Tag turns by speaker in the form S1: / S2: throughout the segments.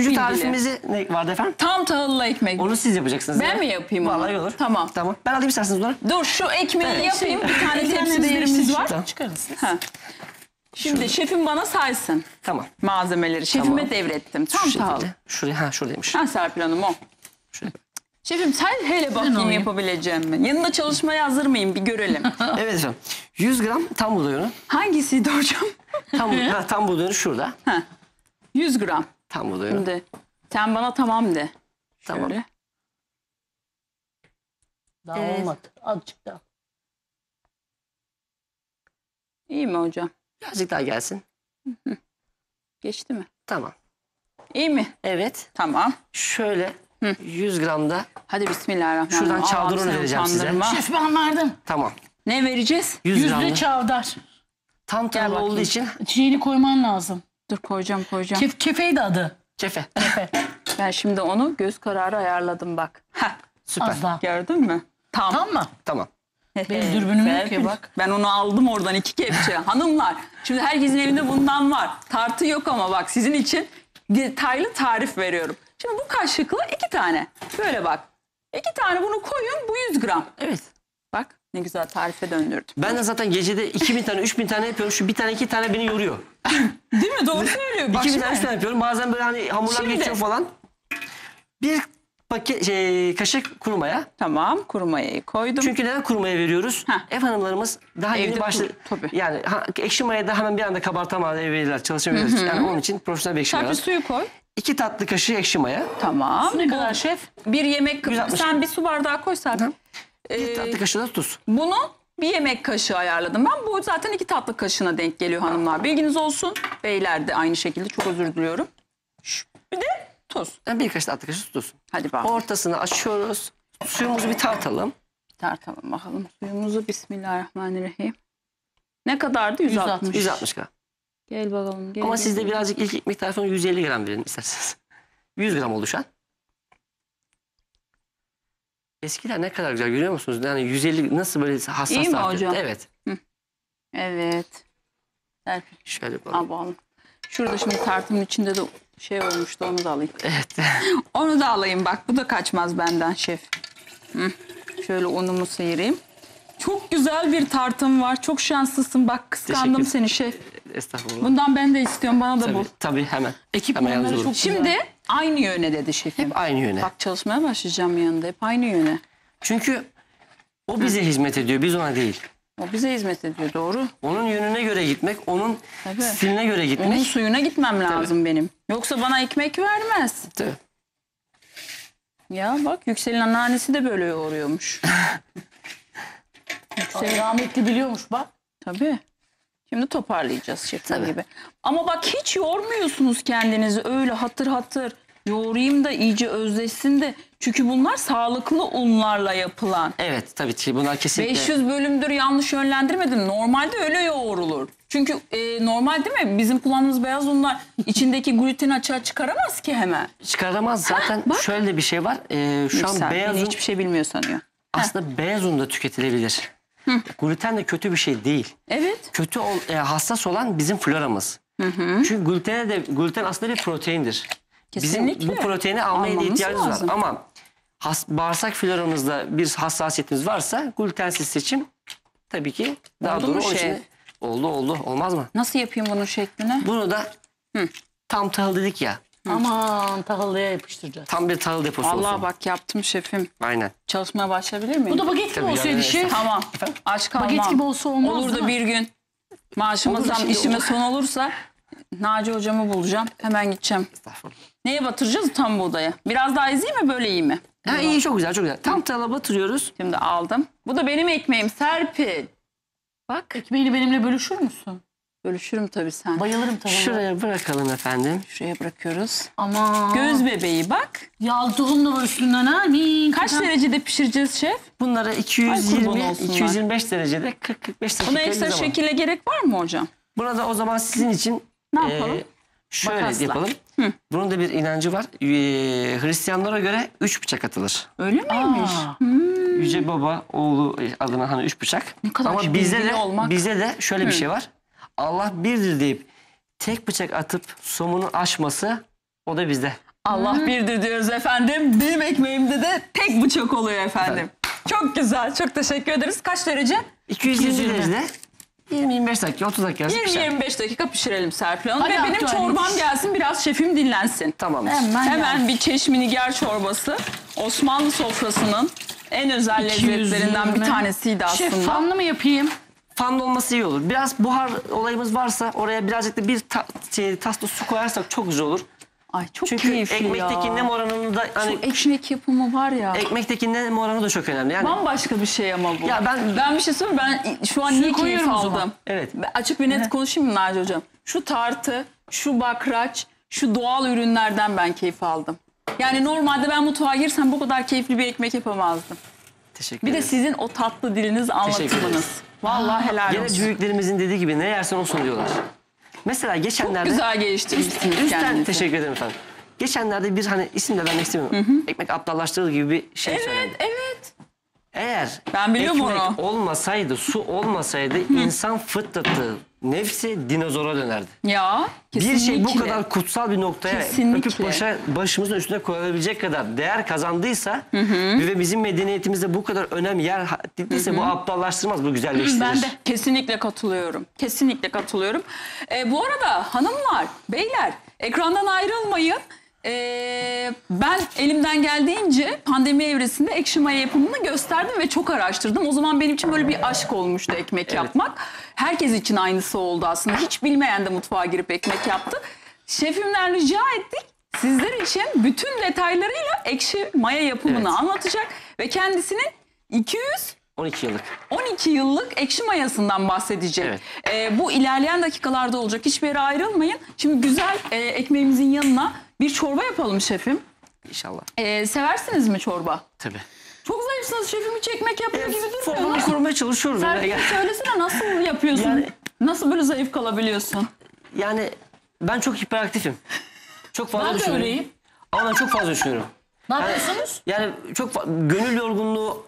S1: Üçüncü
S2: bilgili.
S1: tarifimizi ne vardı efendim?
S2: Tam tahıllı ekmek.
S1: Onu siz yapacaksınız.
S2: Ben mi yapayım onu?
S1: Vallahi olur.
S2: Tamam.
S1: Tamam. Ben alayım isterseniz bunları.
S2: Dur şu ekmeği
S1: Evet.
S2: yapayım. Bir tane tepsilerimiz var.
S1: Tamam.
S3: Çıkarız.
S2: Ha. Şimdi şefim bana saysın
S1: Tamam.
S2: malzemeleri. Şefime
S1: Tamam.
S2: devrettim.
S1: Şu
S2: Tam tahıllı.
S1: şekilde. Şuraya, ha şuradaymış.
S2: Ha Serpil Hanım o.
S1: Şuraya.
S2: Şefim sen hele bakayım yapabileceğim mi? Yanında çalışmaya hazır mıyım bir görelim.
S1: Evet efendim. 100 gram tam buğday unu.
S2: Hangisiydi hocam?
S1: Tam, ha, tam buğday unu şurada.
S2: Ha. 100 gram.
S1: Tam unu.
S2: Şimdi sen bana tamam de.
S1: Tamam.
S2: Şöyle.
S3: Daha
S2: Evet.
S3: olmadı. Azıcık daha.
S2: İyi mi hocam?
S1: Birazcık daha gelsin.
S2: Geçti mi?
S1: Tamam.
S2: İyi mi?
S1: Evet.
S2: Tamam.
S1: Şöyle 100 gram da
S2: Hadi bismillahirrahmanirrahim.
S1: Şuradan
S2: Allah'ım
S1: unu
S2: sen
S1: vereceğim size.
S2: utandırma.
S3: Şef ben verdim.
S1: tamam.
S2: Ne vereceğiz?
S1: 100 gram
S3: Yüzde
S1: da
S3: çavdar.
S1: tam
S2: bakayım.
S1: olduğu için
S3: Şeyini koyman lazım.
S2: Dur koyacağım koyacağım.
S3: Kef, kefeydi adı.
S1: cefe.
S3: Kefe.
S2: Ben şimdi onu göz kararı ayarladım bak. Heh,
S1: Süper.
S3: Az daha.
S2: gördün mü? Tam.
S3: Tamam mı?
S1: Tamam.
S3: Benim dürbünüm yok ki bak.
S2: Ben onu aldım oradan iki kepçe. Hanımlar şimdi herkesin evinde bundan var. Tartı yok ama bak sizin için detaylı tarif veriyorum. Şimdi bu kaşıkla iki tane. Böyle bak. İki tane bunu koyun bu 100 gram.
S1: Evet.
S2: Bak ne güzel tarife döndürdüm.
S1: Ben de zaten gecede 2000 tane 3000 tane yapıyorum. Şu bir tane iki tane beni yoruyor.
S2: Değil mi? Doğru söylüyor. Bak
S1: 2000
S2: şimdi.
S1: tane üç tane yapıyorum. Bazen böyle hani hamurlar
S2: Şimdi.
S1: geçiyor falan. Bir paket şey, kaşık kuru maya.
S2: Tamam kuru mayayı koydum.
S1: Çünkü neden kuru maya veriyoruz?
S2: Heh.
S1: Ev hanımlarımız daha
S2: Evde
S1: yeni başladı.
S2: kuru, tabii.
S1: Yani ha, ekşi mayayı da hemen bir anda kabartamaz ev verirler, çalışamıyoruz. Yani onun için profesyonel bir ekşi maya. Var.
S2: suyu koy.
S1: İki tatlı kaşığı ekşi maya.
S2: Tamam.
S3: Ne
S2: Bu
S3: kadar şef?
S2: Bir yemek
S1: 160.
S2: Sen bir su bardağı koy Serpil.
S1: Bir
S2: Ee,
S1: tatlı kaşığı da tuz.
S2: Bunu bir yemek kaşığı ayarladım. Ben bu zaten iki tatlı kaşığına denk geliyor hanımlar. Bilginiz olsun. Beyler de aynı şekilde çok özür diliyorum. Şu- Bir de tuz.
S1: Yani bir kaşık tatlı kaşığı tuz.
S2: Hadi bak.
S1: Ortasını açıyoruz. Suyumuzu bir tartalım.
S2: Tartalım bakalım. Suyumuzu bismillahirrahmanirrahim. Ne kadardı? 160.
S1: 160 gram.
S2: Gel bakalım. Gel,
S1: Ama siz de birazcık ilk ekmek tarifine 150 gram verin isterseniz. 100 gram oldu şu an. Eskiler ne kadar güzel görüyor musunuz? Yani 150 nasıl böyle hassas
S2: İyi mi hocam?
S1: etti? Evet.
S2: Evet. Serpil
S1: Şöyle
S2: al bakalım. Şurada şimdi tartımın içinde de şey olmuştu onu da alayım.
S1: Evet.
S2: Onu da alayım bak bu da kaçmaz benden şef. Hı. Şöyle unumu sıyırayım. Çok güzel bir tartım var. Çok şanslısın. Bak kıskandım
S1: Teşekkür.
S2: seni şef.
S1: Estağfurullah.
S2: Bundan ben de istiyorum. Bana da
S1: Tabii,
S2: bul.
S1: tabii hemen.
S3: Ekipmanları
S1: hemen yalnız
S3: çok güzel.
S2: Şimdi aynı yöne dedi şefim.
S1: Hep aynı yöne.
S2: Bak çalışmaya başlayacağım yanında. Hep aynı yöne.
S1: Çünkü o bize hizmet ediyor. Biz ona değil.
S2: O bize hizmet ediyor doğru.
S1: Onun yönüne göre gitmek, onun
S2: Tabii.
S1: stiline göre
S2: Onun
S1: gitmek.
S2: suyuna gitmem lazım benim. Yoksa bana ekmek vermez.
S1: Tabii.
S2: Ya bak Yüksel'in anneannesi de böyle yoğuruyormuş.
S3: Ay, Rahmetli biliyormuş bak.
S2: Tabii. Şimdi toparlayacağız şefim
S1: Tabii.
S2: gibi. Ama bak hiç yormuyorsunuz kendinizi öyle hatır hatır. Yoğurayım da iyice özleşsin de. Çünkü bunlar sağlıklı unlarla yapılan.
S1: Evet tabii ki bunlar kesinlikle.
S2: 500 bölümdür yanlış yönlendirmedim. Normalde öyle yoğrulur. Çünkü e, normal değil mi? Bizim kullandığımız beyaz unlar içindeki gluten açığa çıkaramaz ki hemen.
S1: Çıkaramaz zaten.
S2: bak.
S1: Şöyle bir şey var. Ee, şu an
S2: Yüksel,
S1: beyaz
S2: beni
S1: un
S2: hiçbir şey bilmiyor sanıyor.
S1: aslında beyaz un da tüketilebilir. Gluten de kötü bir şey değil.
S2: Evet.
S1: Kötü ol, e, hassas olan bizim floramız. Çünkü glutene de gluten aslında bir proteindir.
S2: Kesinlikle.
S1: Bizim bu proteini almaya da
S2: Almamız
S1: ihtiyacımız
S2: lazım.
S1: var. Ama has, bağırsak floramızda bir hassasiyetimiz varsa glutensiz seçim tabii ki daha
S2: Oldu
S1: doğru. Onun için-? Oldu oldu. Olmaz mı?
S2: Nasıl yapayım bunun şeklini?
S1: Bunu da tam tahıl dedik ya.
S3: Aman tahıllıya yapıştıracağız.
S1: Tam bir tahıl deposu
S2: Allah
S1: olsun.
S2: bak yaptım şefim.
S1: Aynen.
S2: Çalışmaya başlayabilir miyim?
S3: Bu da baget gibi
S1: Tabii
S3: olsaydı
S1: yani
S3: şef.
S2: Tamam. Aç kalmam.
S3: Baget gibi olsa olmaz
S2: Olur
S3: değil
S2: da
S3: mi?
S2: bir gün maaşıma
S1: Olur da
S2: zam
S1: şimdi
S2: işime
S1: olur.
S2: son olursa Naci hocamı bulacağım. Hemen gideceğim.
S1: Estağfurullah.
S2: Neye batıracağız? Tam buğdaya. Biraz daha ezeyim mi böyle iyi mi?
S1: Ha, iyi çok güzel çok güzel. Tam tahıla batırıyoruz.
S2: Şimdi aldım. Bu da benim ekmeğim Serpil. Bak.
S3: Ekmeğini benimle bölüşür müsün?
S2: Bölüşürüm tabii sen.
S3: Bayılırım tahıllıya.
S1: Şuraya bırakalım efendim.
S2: Şuraya bırakıyoruz.
S3: Aman.
S2: Göz bebeği bak.
S3: Yağlı tohumla var üstünden ha. Min,
S2: Kaç derecede pişireceğiz şef?
S1: Bunları
S2: kurban
S1: 220
S2: olsunlar.
S1: 225 derecede 40 45 dakika
S2: Buna ekstra
S1: zaman.
S2: şekilde gerek var mı hocam?
S1: Buna da o zaman sizin için
S2: Ne yapalım?
S1: şöyle
S2: Makasla.
S1: yapalım. Bunun da bir inancı var. Ee, Hristiyanlara göre üç bıçak atılır.
S2: Öyle miymiş?
S3: Aa,
S1: Yüce Baba oğlu adına hani üç bıçak.
S2: Ne kadar
S1: Ama bizde
S2: bilgili
S1: de
S2: olmak.
S1: bizde de şöyle bir şey var. Allah birdir deyip tek bıçak atıp somunu aşması o da bizde.
S2: Allah birdir diyoruz efendim. Benim ekmeğimde de tek bıçak oluyor efendim. Çok güzel. Çok teşekkür ederiz. Kaç derece?
S1: 220
S3: 220.
S1: derecede 20-25 dakika 30 dakika arası pişer.
S2: 20-25 dakika pişirelim Serpil Hanım. Ve benim çorbam gelsin biraz şefim dinlensin.
S1: Tamamdır.
S3: Hemen,
S2: Hemen bir çeşminiger çorbası. Osmanlı sofrasının en özel
S3: 220.
S2: lezzetlerinden bir tanesiydi aslında.
S3: Şef fanlı mı yapayım?
S1: Fanlı olması iyi olur. Biraz buhar olayımız varsa oraya birazcık da bir ta, şey, tasla su koyarsak çok güzel olur.
S2: Ay çok
S1: Çünkü
S2: keyifli
S1: ekmekteki
S2: ya.
S1: nem oranını da hani
S2: Şu ekmek yapımı var ya.
S1: ekmekteki nem oranı da çok önemli. Yani
S2: Bambaşka bir şey ama bu.
S1: Ya ben-
S2: ben bir şey söyleyeyim ben şu an niye keyif aldım?
S1: Evet.
S2: Ben açık bir net konuşayım mı Naci hocam? Şu tartı, şu bakraç, şu doğal ürünlerden ben keyif aldım. Yani normalde ben mutfağa girsem bu kadar keyifli bir ekmek yapamazdım.
S1: teşekkür
S2: Bir de
S1: ederim.
S2: sizin o tatlı diliniz,
S1: Teşekkür
S2: anlatımınız. Vallahi helal
S1: Gene
S2: olsun.
S1: büyüklerimizin dediği gibi ne yersen olsun diyorlar. Mesela geçenlerde
S2: Güzel geliştirmişsiniz
S1: üstten
S2: kendinizi.
S1: teşekkür ederim efendim. Geçenlerde bir hani isim de vermek istemiyorum. Ekmek aptallaştırır gibi bir şey
S2: Evet,
S1: söylendi.
S2: evet.
S1: Eğer
S2: Ben biliyorum
S1: ekmek
S2: onu.
S1: olmasaydı, su olmasaydı insan fıtratı, nefsi dinozora dönerdi.
S2: Ya, kesinlikle.
S1: Bir şey bu kadar kutsal bir noktaya
S2: Kesinlikle.
S1: öpüp başa, başımızın üstüne koyabilecek kadar değer kazandıysa ve bizim medeniyetimizde bu kadar önem yer ettiyse bu aptallaştırmaz, bu güzelleştirir.
S3: Ben de.
S2: Kesinlikle katılıyorum. Kesinlikle katılıyorum. Ee, bu arada hanımlar, beyler ekrandan ayrılmayın. Ee, ben elimden geldiğince pandemi evresinde ekşi maya yapımını gösterdim ve çok araştırdım. O zaman benim için böyle bir aşk olmuştu ekmek yapmak. Herkes için aynısı oldu aslında. Hiç bilmeyen de mutfağa girip ekmek yaptı. Şefimden rica ettik. Sizler için bütün detaylarıyla ekşi maya yapımını
S1: Evet.
S2: anlatacak ve kendisinin 200
S1: 12 yıllık.
S2: 12 yıllık ekşi mayasından bahsedecek.
S1: Evet.
S2: Ee, bu ilerleyen dakikalarda olacak. Hiçbir yere ayrılmayın. Şimdi güzel e, ekmeğimizin yanına bir çorba yapalım şefim.
S1: İnşallah.
S2: Ee, seversiniz mi çorba?
S1: Tabii.
S2: Çok zayıfsınız şefim hiç ekmek yapıyor gibi durmuyor.
S1: Formumu
S2: Nasıl?
S1: kurmaya çalışıyorum.
S2: Sen
S1: Yani,
S2: söylesene nasıl yapıyorsun?
S1: Yani-
S2: Nasıl böyle zayıf kalabiliyorsun?
S1: yani ben çok hiperaktifim. Çok fazla
S3: Ben de
S1: düşünüyorum.
S3: öyleyim.
S1: Ama ben çok fazla düşünüyorum.
S3: Ne
S1: Yani,
S3: yapıyorsunuz?
S1: yani çok gönül yorgunluğu,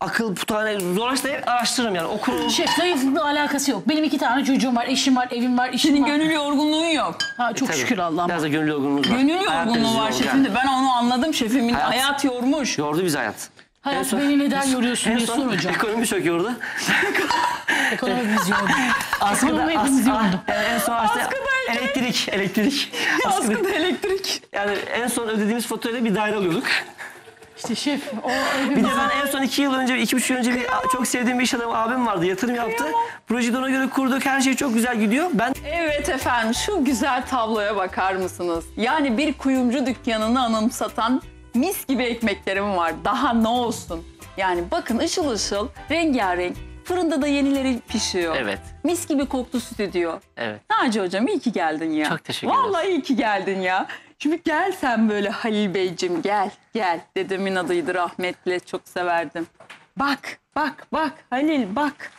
S1: akıl putane, zorlaştı hep araştırırım yani okurum.
S3: Şef zayıflıkla alakası yok. Benim iki tane çocuğum var, eşim var, evim var, işim
S2: Senin
S3: var.
S2: gönül yorgunluğun yok.
S3: Ha, çok
S1: Tabii.
S3: şükür Allah'ım.
S1: Biraz da gönül yorgunluğumuz var.
S2: Gönül
S1: Hayat
S2: yorgunluğu
S1: bizi
S2: var
S1: yordu
S2: şefim
S1: yani.
S2: de. Ben onu anladım. Şefimin
S1: Hayat-
S2: hayat yormuş.
S1: Yordu biz hayat.
S3: Hayat beni neden yoruyorsun
S1: En
S3: diye
S1: son
S3: soracağım.
S1: ekonomi çok yordu.
S3: Ekonomi bizi yordu.
S1: Askıda,
S3: Ekonomi hepimizi yordu.
S1: yani en son işte
S2: Askıda
S1: elektrik, elektrik. Askıda-
S2: Askıda elektrik.
S1: yani en son ödediğimiz faturayla bir daire alıyorduk.
S3: İşte şef o
S1: Bir
S3: evimiz.
S1: de ben en son iki yıl önce, iki buçuk yıl önce bir çok sevdiğim bir iş adamı abim vardı. Yatırım yaptı. Projeyi de ona göre kurduk. Her şey çok güzel gidiyor. Ben
S2: Evet efendim şu güzel tabloya bakar mısınız? Yani bir kuyumcu dükkanını anımsatan mis gibi ekmeklerim var. Daha ne olsun? Yani bakın ışıl ışıl, rengarenk. Fırında da yenileri pişiyor.
S1: Evet.
S2: Mis gibi koktu stüdyo.
S1: Evet.
S2: Naci hocam iyi ki geldin ya.
S1: Çok teşekkür ederim.
S2: Vallahi iyi ki geldin ya. Şimdi gel sen böyle Halil Beyciğim gel gel. Dedemin adıydı rahmetli çok severdim. Bak bak bak Halil bak.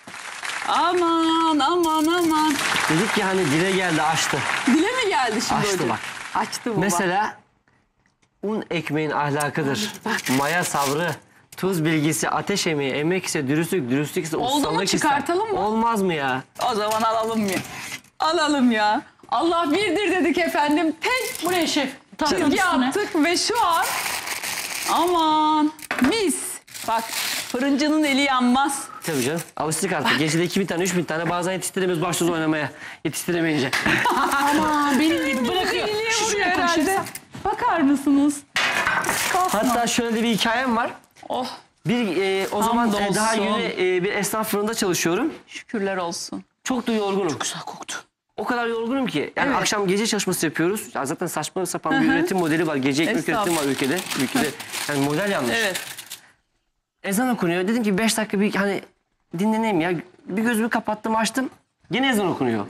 S2: Aman aman aman.
S1: dedik ki hani dile geldi açtı.
S2: Dile mi geldi şimdi
S1: Açtı
S2: hocam?
S1: bak.
S2: Açtı bu.
S1: Mesela un ekmeğin ahlakıdır. Maya sabrı. Tuz bilgisi, ateş emeği, emek ise dürüstlük, dürüstlük ise
S2: Oldu mu?
S1: ustalık ister.
S2: Çıkartalım mı?
S1: Olmaz mı ya?
S2: O zaman alalım ya. Alalım ya. Allah birdir dedik efendim. Tek
S3: Buraya şef.
S2: Çizgi attık ve şu an aman mis. Bak fırıncının eli yanmaz.
S1: Tabii canım. Alıştık artık. Gecede 2000 tane, 3000 tane bazen yetiştiremiyoruz başlıyoruz oynamaya. Yetiştiremeyince.
S3: Aman benim gibi bırakıyor. Şu
S2: vuruyor
S3: şuraya
S2: herhalde. Bakar mısınız?
S1: Hatta şöyle bir hikayem var.
S2: Oh
S1: Bir e, o zaman e, daha yeni e, bir esnaf fırında çalışıyorum.
S2: şükürler olsun.
S1: Çok da yorgunum.
S3: Güzel koktu.
S1: O kadar yorgunum ki. Yani
S2: Evet.
S1: akşam gece çalışması yapıyoruz. Ya zaten saçma sapan bir üretim modeli var. Gece ekmek
S2: Estağfurullah.
S1: üretimi var ülkede. Ülkede yani model yanlış.
S2: Evet.
S1: Ezan okunuyor. Dedim ki 5 dakika bir hani dinleneyim ya. Bir gözümü kapattım açtım. Yine ezan okunuyor.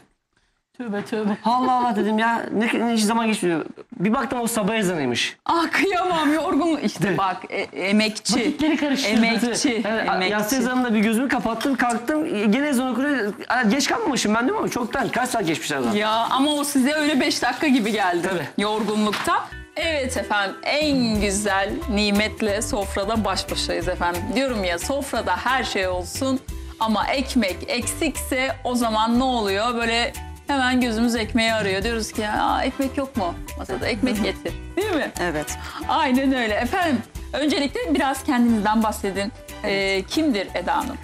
S3: Tövbe tövbe.
S1: Allah Allah dedim ya ne, ne zaman geçiyor. Bir baktım o sabah ezanıymış.
S2: Ah kıyamam yorgun. İşte bak e- emekçi.
S3: Vakitleri karıştırdı.
S2: Emekçi.
S1: Yani,
S2: emekçi.
S1: yatsı ezanında bir gözümü kapattım kalktım. Gene ezan okunuyor. Aa, Geç kalmamışım ben değil mi? Çoktan kaç saat geçmiş aradan.
S2: Ya ama o size öyle 5 dakika gibi geldi.
S1: Tabii.
S2: Yorgunlukta. Evet efendim en güzel nimetle sofrada baş başayız efendim. Diyorum ya sofrada her şey olsun ama ekmek eksikse o zaman ne oluyor? Böyle Hemen gözümüz ekmeği arıyor. Diyoruz ki Aa, ekmek yok mu? Masada ekmek getir. Değil mi?
S4: Evet.
S2: Aynen öyle. Efendim öncelikle biraz kendinizden bahsedin. Ee, kimdir Eda Hanım?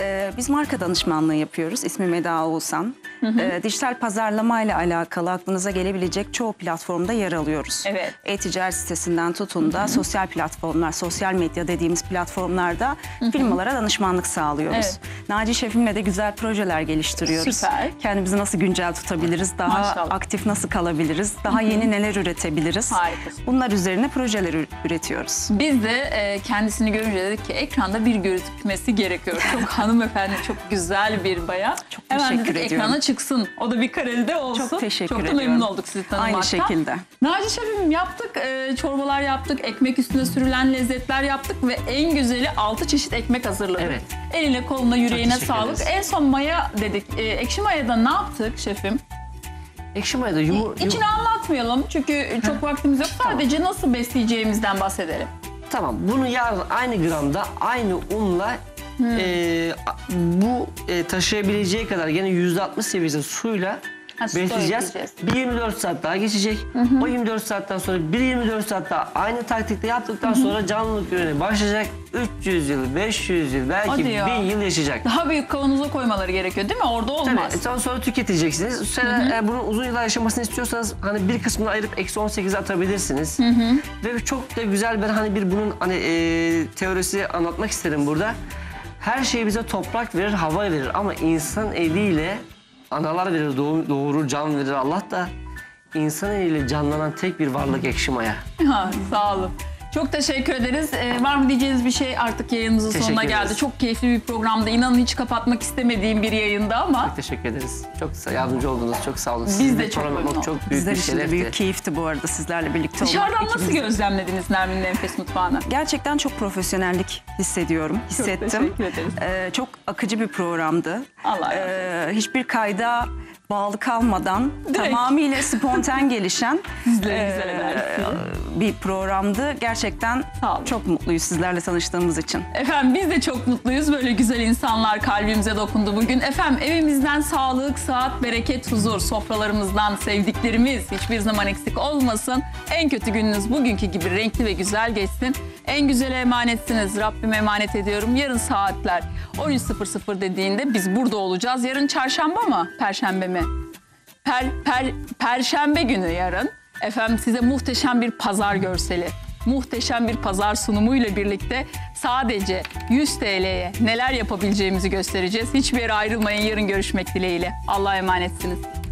S4: Ee, biz marka danışmanlığı yapıyoruz. İsmim Eda Oğuzhan. Ee, dijital pazarlama ile alakalı aklınıza gelebilecek çoğu platformda yer alıyoruz.
S2: Evet.
S4: E-ticaret sitesinden tutun da sosyal platformlar, sosyal medya dediğimiz platformlarda firmalara danışmanlık sağlıyoruz.
S2: Evet.
S4: Naci Şefim'le de güzel projeler geliştiriyoruz.
S2: Süper.
S4: Kendimizi nasıl güncel tutabiliriz, daha
S2: Maşallah.
S4: aktif nasıl kalabiliriz, daha yeni neler üretebiliriz.
S2: Harikasın.
S4: Bunlar üzerine projeler üretiyoruz.
S2: Biz de e, kendisini görünce dedik ki ekranda bir gözükmesi gerekiyor. Çok hanımefendi, çok güzel bir bayan.
S4: Çok
S2: Hemen
S4: teşekkür
S2: dedik
S4: ediyorum.
S2: ekrana çıksın. O da bir karede olsun.
S4: Çok teşekkür
S2: Çok da
S4: ediyorum.
S2: memnun olduk sizi tanımaktan.
S4: Aynı şekilde.
S2: Naci Şefim yaptık, e, çorbalar yaptık, ekmek üstüne sürülen lezzetler yaptık ve en güzeli 6 çeşit ekmek hazırladık.
S1: Evet.
S2: Eline koluna yüreğine sağlık.
S1: ederiz.
S2: En son maya dedik. E, ekşi mayada ne yaptık şefim?
S1: Ekşi mayada yumur, yum-
S2: İçini anlatmayalım çünkü çok vaktimiz yok. Sadece nasıl besleyeceğimizden bahsedelim.
S1: Tamam bunu yarın aynı gramda aynı unla e, bu e, taşıyabileceği kadar gene %60 seviyesinde suyla
S2: Ha, su
S1: besleyeceğiz.
S2: ekleyeceğiz.
S1: Bir 24 saat daha geçecek. O 24 saatten sonra bir 24 saat daha aynı taktikte yaptıktan sonra canlılık ürünü başlayacak. 300 yıl, 500 yıl, belki
S2: ya.
S1: 1000 yıl yaşayacak.
S2: Daha büyük kavanoza koymaları gerekiyor değil mi? Orada olmaz.
S1: Tabii. Sonra, sonra tüketeceksiniz. Sonra eğer bunun uzun yıllar yaşamasını istiyorsanız hani bir kısmını ayırıp eksi 18'e atabilirsiniz. Ve çok da güzel ben hani bir bunun hani e, teorisi anlatmak isterim burada. Her şey bize toprak verir, hava verir ama insan eliyle analar verir, doğum, doğurur, can verir Allah da insan eliyle canlanan tek bir varlık ekşi maya.
S2: Ha, sağ olun. Çok teşekkür ederiz. Ee, var mı diyeceğiniz bir şey? Artık yayınımızın
S1: Teşekkür
S2: sonuna geldi.
S1: ederiz.
S2: Çok keyifli bir programda. İnanın hiç kapatmak istemediğim bir yayında ama
S1: Teşekkür ederiz. Çok yardımcı oldunuz. Çok sağ olun.
S2: Biz de çok memnun
S1: çok büyük
S4: Bizler
S1: bir şerefti.
S4: büyük keyifti bu arada sizlerle birlikte olmak.
S2: dışarıdan nasıl
S4: ikimiz
S2: gözlemlediniz Nermin'in Enfes Mutfağı'nı?
S4: Gerçekten çok profesyonellik hissediyorum, hissettim.
S2: teşekkür ederiz.
S4: Ee, çok akıcı bir programdı.
S2: Allah
S4: Ee, hiçbir kayda bağlı kalmadan
S2: Direkt.
S4: tamamıyla spontan gelişen
S2: enerjisi.
S4: bir programdı. Gerçekten çok mutluyuz sizlerle tanıştığımız için.
S2: Efendim biz de çok mutluyuz. Böyle güzel insanlar kalbimize dokundu bugün. Efendim evimizden sağlık, saat, bereket, huzur. Sofralarımızdan sevdiklerimiz hiçbir zaman eksik olmasın. En kötü gününüz bugünkü gibi renkli ve güzel geçsin. En güzele emanetsiniz. Rabbime emanet ediyorum. Yarın saatler 13.00 dediğinde biz burada olacağız. Yarın çarşamba mı? Perşembe mi? Per, per, Perşembe günü yarın efendim size muhteşem bir pazar görseli, muhteşem bir pazar sunumuyla birlikte sadece 100 TL'ye neler yapabileceğimizi göstereceğiz. Hiçbir yere ayrılmayın yarın görüşmek dileğiyle. Allah'a emanetsiniz.